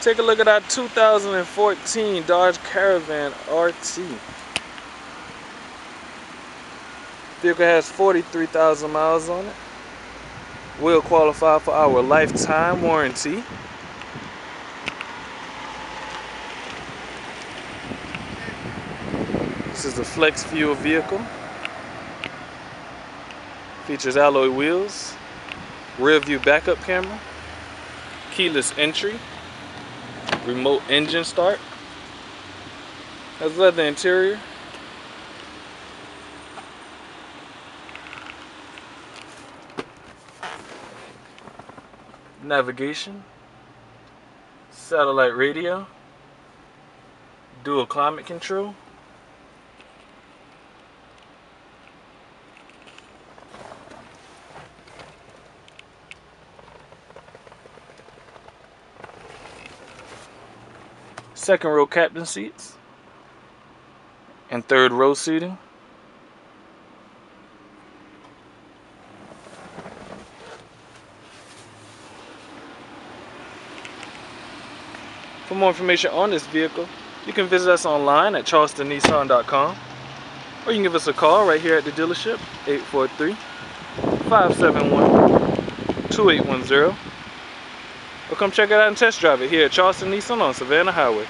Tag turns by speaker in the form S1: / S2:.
S1: Take a look at our 2014 Dodge Caravan RT. Vehicle has 43,000 miles on it. Will qualify for our lifetime warranty. This is a flex fuel vehicle. Features alloy wheels, rear view backup camera, keyless entry, remote engine start. Has leather interior. Navigation. Satellite radio. Dual climate control. Second row captain seats, and third row seating. For more information on this vehicle, you can visit us online at charlestonnissan.com or you can give us a call right here at the dealership, 843-571-2810 or come check it out and test drive it here at Charleston Nissan on Savannah Highway.